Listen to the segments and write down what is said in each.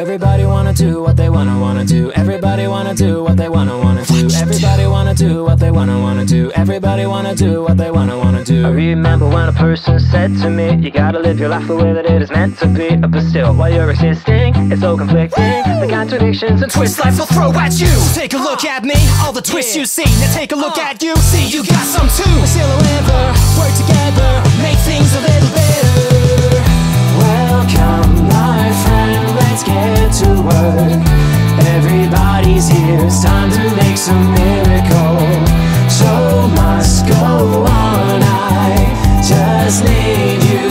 Everybody wanna do what they wanna wanna do. Everybody wanna do what they wanna wanna do. Everybody wanna do what they wanna wanna do. Everybody wanna do what they wanna wanna do. I remember when a person said to me, You gotta live your life the way that it is meant to be. But still, while you're existing, it's so conflicting. The contradictions and twists life will throw at you. Take a look at me, all the twists you see. Now take a look at you, see you got some too. Still work together, make things a little better. It's time to make some miracle. Show must go on, I just need you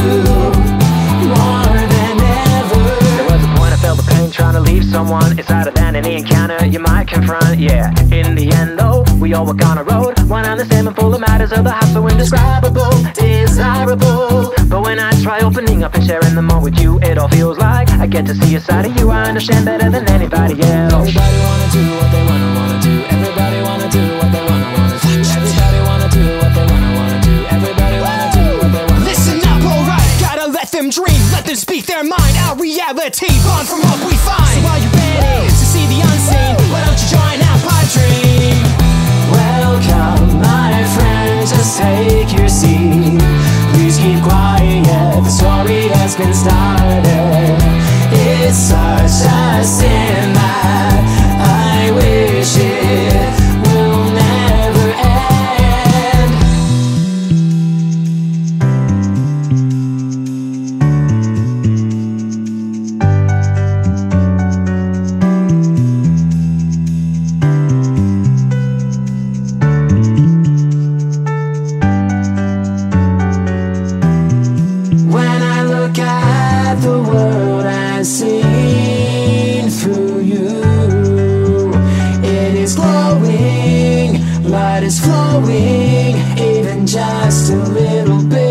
more than ever. There was a point I felt the pain trying to leave someone. It's harder than any encounter you might confront, yeah. In the end, though, we all walk on a road. One on the same and full of matters of the heart, so indescribable, desirable. But when I try opening up and sharing them all with you, it all feels like I get to see a side of you I understand better than anybody else. Everybody wanna do what they wanna them dream, let them speak their mind. Our reality, born from what we find. So are you ready to see the unseen? Why don't you join our pod dream? Welcome, my friend, just take your seat. Please keep quiet, the story has been started. It's such a sin the world as seen through you, it is glowing, light is flowing, even just a little bit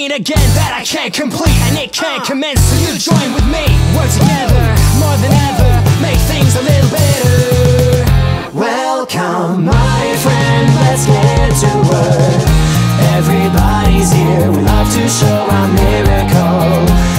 scene again that I can't complete and it can't uh. commence. So you join with me. Work together more than ever. Make things a little better. Welcome, my friend, let's get to work. Everybody's here, we love to show our miracle.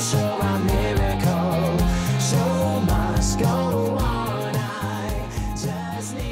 show.